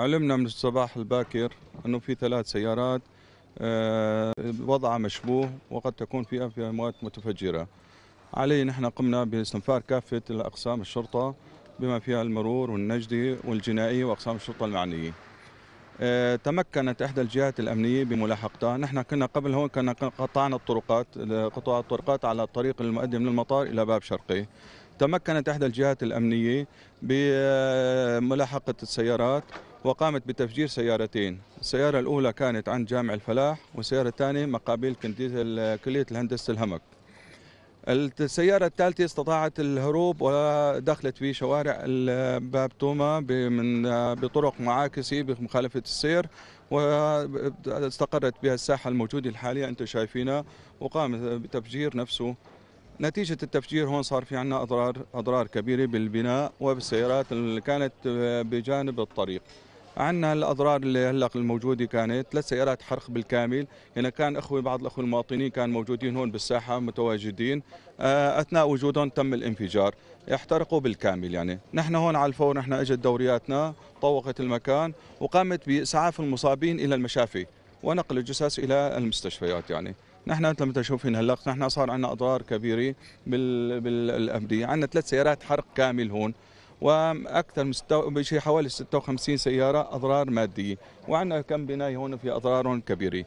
علمنا من الصباح الباكر أنه في ثلاث سيارات آه، وضعها مشبوه وقد تكون فيها فيها مواد متفجرة. عليه نحن قمنا باستنفار كافة الأقسام الشرطة بما فيها المرور والنجدي والجنائي وأقسام الشرطة المعنية. آه، تمكنت إحدى الجهات الأمنية بملاحقتها. نحن كنا قبل هون كنا قطعنا الطرقات قطع الطرقات على الطريق المؤدي من المطار إلى باب شرقي. تمكنت إحدى الجهات الأمنية بملاحقة السيارات وقامت بتفجير سيارتين. السيارة الأولى كانت عند جامع الفلاح والسيارة الثانية مقابل كلية الهندسة الهمك. السيارة الثالثة استطاعت الهروب ودخلت في شوارع باب توما من بطرق معاكسة بمخالفة السير واستقرت بها الساحة الموجودة الحالية أنتم شايفينها وقام بتفجير نفسه. نتيجة التفجير هون صار في عنا أضرار أضرار كبيرة بالبناء وبالسيارات اللي كانت بجانب الطريق. عندنا الأضرار اللي هلأ الموجودة كانت ثلاث سيارات حرق بالكامل. يعني كان أخوي بعض الإخوة المواطنين كانوا موجودين هون بالساحة متواجدين. آه، أثناء وجودهم تم الانفجار. احترقوا بالكامل يعني. نحن هون على الفور نحن إجت دورياتنا طوقت المكان وقامت بإسعاف المصابين إلى المشافي. ونقل الجثث إلى المستشفيات يعني. نحن مثل ما تشوفين هلا نحن صار عندنا أضرار كبيرة بالابديه عندنا ثلاث سيارات حرق كامل هون وأكثر من بشي حوالي 56 سيارة أضرار مادية وعندنا كم بنايه هون في أضرار كبيرة.